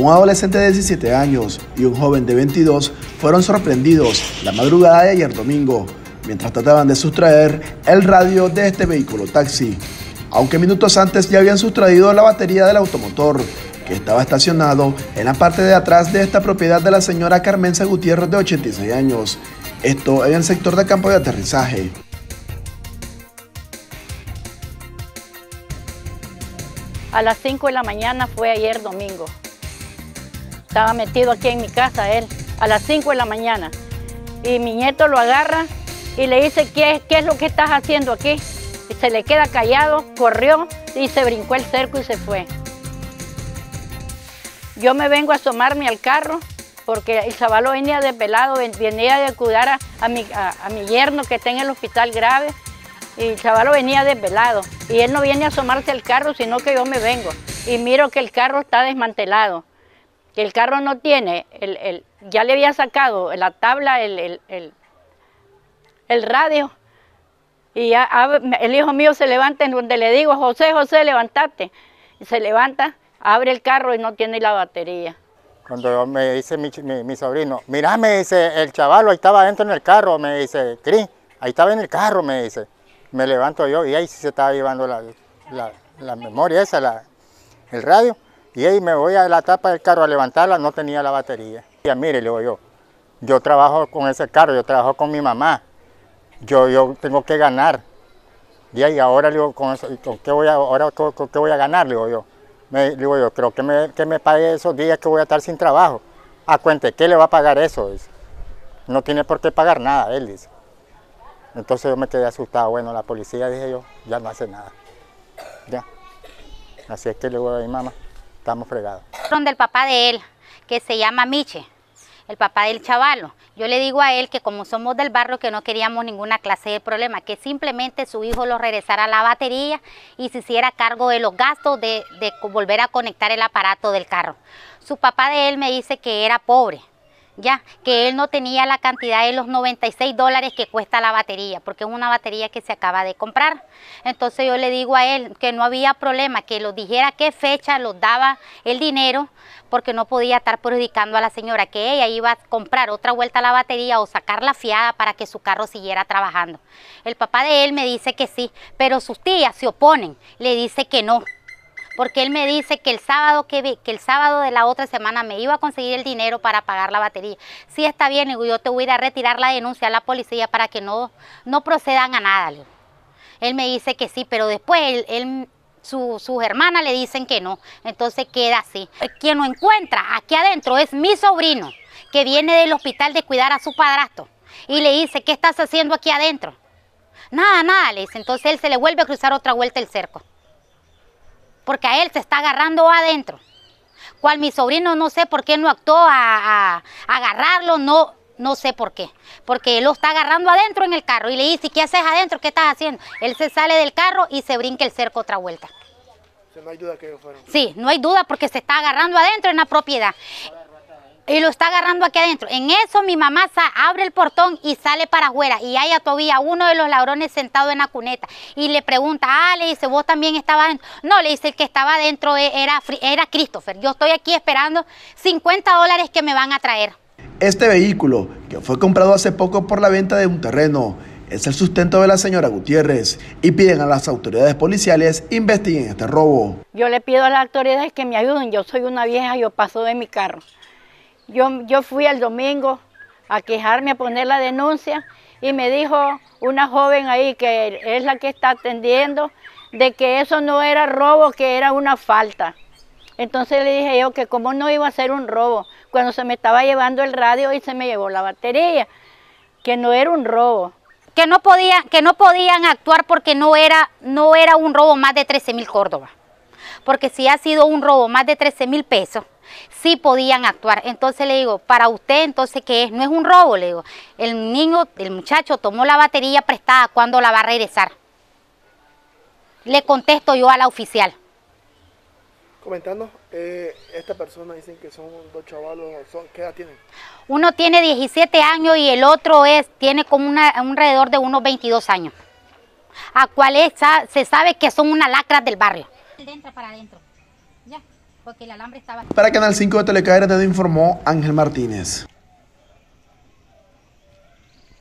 Un adolescente de 17 años y un joven de 22 fueron sorprendidos la madrugada de ayer domingo, mientras trataban de sustraer el radio de este vehículo taxi. Aunque minutos antes ya habían sustraído la batería del automotor, que estaba estacionado en la parte de atrás de esta propiedad de la señora Carmenza Gutiérrez de 86 años. Esto en el sector de campo de aterrizaje. A las 5 de la mañana fue ayer domingo. Estaba metido aquí en mi casa él, a las 5 de la mañana. Y mi nieto lo agarra y le dice, ¿qué, qué es lo que estás haciendo aquí? Y se le queda callado, corrió y se brincó el cerco y se fue. Yo me vengo a asomarme al carro porque el venía desvelado, venía de cuidar a, mi, a, mi yerno que está en el hospital grave y el chavalo venía desvelado y él no viene a asomarse al carro sino que yo me vengo y miro que el carro está desmantelado que el carro no tiene, el, ya le había sacado la tabla, el, el radio, y ya, el hijo mío se levanta en donde le digo, José, José, levántate. Y se levanta, abre el carro y no tiene la batería. Cuando me dice mi, mi, sobrino, mira, me dice, el chaval ahí estaba dentro en el carro, me dice, Cris, ahí estaba en el carro, me dice. Me levanto yo y ahí sí se estaba llevando la, la memoria esa, la, el radio. Y ahí me voy a la tapa del carro a levantarla, no tenía la batería. Y mire, le digo yo, yo trabajo con ese carro, yo trabajo con mi mamá, yo, yo tengo que ganar. Y ahí ahora le digo, ¿con, qué voy a, ahora, qué voy a ganar? Le digo yo. Me, digo yo, creo que me, que me pague esos días que voy a estar sin trabajo. A cuente, ¿qué le va a pagar eso? No tiene por qué pagar nada, él dice. Entonces yo me quedé asustado. Bueno, la policía, dije yo, ya no hace nada. Ya. Así es que le digo a mi mamá, estamos fregados. Del papá de él, que se llama Miche, el papá del chavalo. Yo le digo a él que como somos del barrio que no queríamos ninguna clase de problema, que simplemente su hijo lo regresara a la batería y se hiciera cargo de los gastos de volver a conectar el aparato del carro. Su papá de él me dice que era pobre, ya, que él no tenía la cantidad de los 96 dólares que cuesta la batería, porque es una batería que se acaba de comprar. Entonces yo le digo a él que no había problema, que lo dijera qué fecha los daba el dinero, porque no podía estar perjudicando a la señora, que ella iba a comprar otra vuelta a la batería o sacar la fiada para que su carro siguiera trabajando. El papá de él me dice que sí, pero sus tías se oponen, le dice que no, porque él me dice que el sábado que, el sábado de la otra semana me iba a conseguir el dinero para pagar la batería. Sí está bien, yo te voy a ir a retirar la denuncia a la policía para que no, no procedan a nada. Él me dice que sí, pero después él, sus hermanas le dicen que no, entonces queda así. Quien lo encuentra aquí adentro es mi sobrino, que viene del hospital de cuidar a su padrastro, y le dice, ¿qué estás haciendo aquí adentro? Nada, nada, le dice, entonces él se le vuelve a cruzar otra vuelta el cerco porque a él se está agarrando adentro. Cual mi sobrino no sé por qué no actuó a, agarrarlo, no, no sé por qué. Porque él lo está agarrando adentro en el carro y le dice, ¿qué haces adentro? ¿Qué estás haciendo? Él se sale del carro y se brinca el cerco otra vuelta. no hay duda que fueron. Sí, no hay duda porque se está agarrando adentro en la propiedad y lo está agarrando aquí adentro. En eso mi mamá abre el portón y sale para afuera y hay todavía uno de los ladrones sentado en la cuneta y le pregunta, ah, le dice, vos también estabas adentro. No, le dice, el que estaba adentro e-, era, era Christopher. Yo estoy aquí esperando 50 dólares que me van a traer. Este vehículo, que fue comprado hace poco por la venta de un terreno, es el sustento de la señora Gutiérrez y piden a las autoridades policiales investiguen este robo. Yo le pido a las autoridades que me ayuden, yo soy una vieja, yo paso de mi carro. Yo, fui el domingo a quejarme, a poner la denuncia y me dijo una joven ahí que es la que está atendiendo de que eso no era robo, que era una falta. Entonces le dije yo que como no iba a ser un robo, cuando se me estaba llevando el radio y se me llevó la batería, que no era un robo. Que no, podía, que no podían actuar porque no era, no era un robo más de 13 mil Córdoba. Porque si ha sido un robo más de 13 mil pesos, sí podían actuar. Entonces le digo, para usted entonces ¿qué es? No es un robo, le digo. El niño, el muchacho tomó la batería prestada, ¿cuándo la va a regresar? Le contesto yo a la oficial. Comentando, eh, esta persona dicen que son dos chavalos, ¿qué edad tienen? Uno tiene 17 años y el otro es tiene como una, un alrededor de unos 22 años. A cuales se sabe que son una lacra del barrio. Dentro para adentro. Ya. Porque el alambre estaba... Para Canal 5 de Telecaire te informó Ángel Martínez.